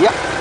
Yep.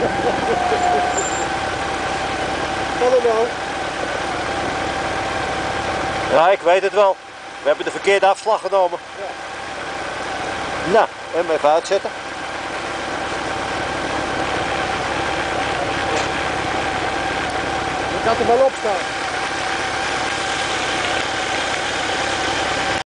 Ja. Allemaal. Ja, ik weet het wel. We hebben de verkeerde afslag genomen. Nou, hem even uitzetten. Ik had er wel op staan.